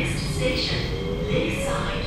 Next station, Lakeside.